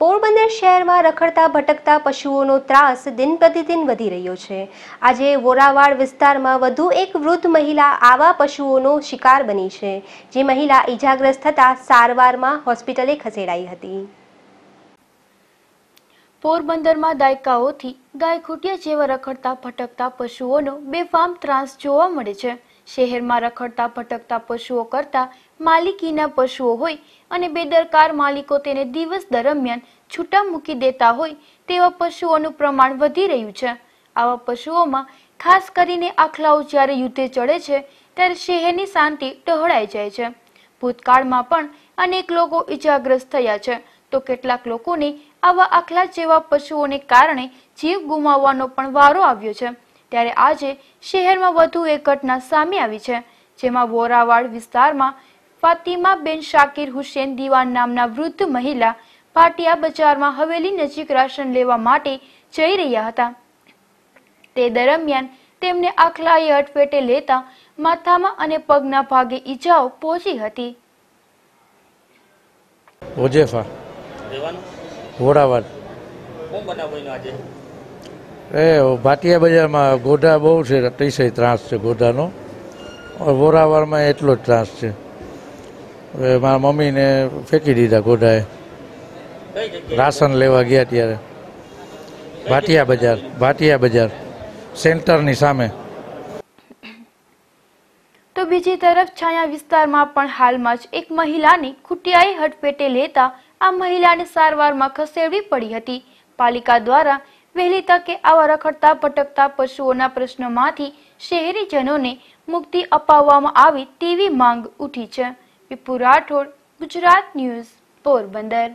પોરબંદર શહેરમાં રખડતા, ભટકતા પશુઓનો ત્રાસ દિન પ્રતિદિન વધી રહ્યો છે. આજે વોરાવાડ વિસ્તારમાં વધુ એક વૃદ્ધ મહિલા આવા પશુઓનો શિકાર બની છે. જે મહિલા ઈજાગ્રસ્ત થતા સારવારમાં હોસ્પિટલે ખસેડાઈ હતી. પોરબંદરમાં દાયકાઓથી ગાય ખૂટિયા જેવા રખડતા, ભટકતા પશુઓનો બેફામ ત્રાસ જોવા મળે છે. શહેરમાં રખડતા, ભટકતા પશુઓ કરતા માલિકીના પશુઓ હોય અને બેદરકાર માલિકો તેને દિવસ દરમિયાન છૂટા મૂકી દેતા હોય, તેવા પશુઓનું પ્રમાણ વધી રહ્યું છે. આવા પશુઓમાં ખાસ કરીને આખલાઓ જ્યારે યુદ્ધે ચડે છે, ત્યારે શહેરની શાંતિ ટહળાઈ જાય છે. ભૂતકાળમાં પણ અનેક લોકો ઈજાગ્રસ્ત થયા છે. તો કેટલાક લોકોને આવા આખલા જેવા પશુઓને કારણે જીવ ગુમાવવાનો પણ વારો આવ્યો છે. ત્યારે આજે શહેરમાં વધુ એક ઘટના સામે આવી છે જેમાં વોરાવાડ વિસ્તારમાં ફાતિમા બેન શાકિર હુસેન દીવાન નામના વૃદ્ધ મહિલા પાટિયા બજારમાં હવેલી નજીક રાશન લેવા માટે જઈ રહ્યા હતા. તે દરમિયાન તેમને આખલાએ અટપેટે લેતા માથામાં અને પગના ભાગે ઈજાઓ પહોંચી હતી. ઓજેફા એ ભાટિયા બજારમાં ગોઢા બહુ છે, અતિશય ત્રાસ છે ગોઢાનો. વોરાવાડમાં એટલો જ ત્રાસ છે. હવે મારા મમ્મીને ફેંકી દીધા ગોઢાએ. રાશન લેવા ગયા ત્યારે. ભાટિયા બજાર ભાટિયા બજાર, સેન્ટરની સામે. તો બીજી તરફ છાયા વિસ્તારમાં પણ હાલમાં જ એક મહિલાને ખૂટિયાએ હટપેટે લેતા આ મહિલાને સારવારમાં ખસેડવી પડી હતી. પાલિકા દ્વારા વહેલી તકે આવા રખડતા, ભટકતા પશુઓના પ્રશ્નોમાંથી શહેરીજનોને મુક્તિ અપાવવામાં આવે તેવી માંગ ઉઠી છે. વિપુ રાઠોડ, ગુજરાત ન્યૂઝ પોરબંદર.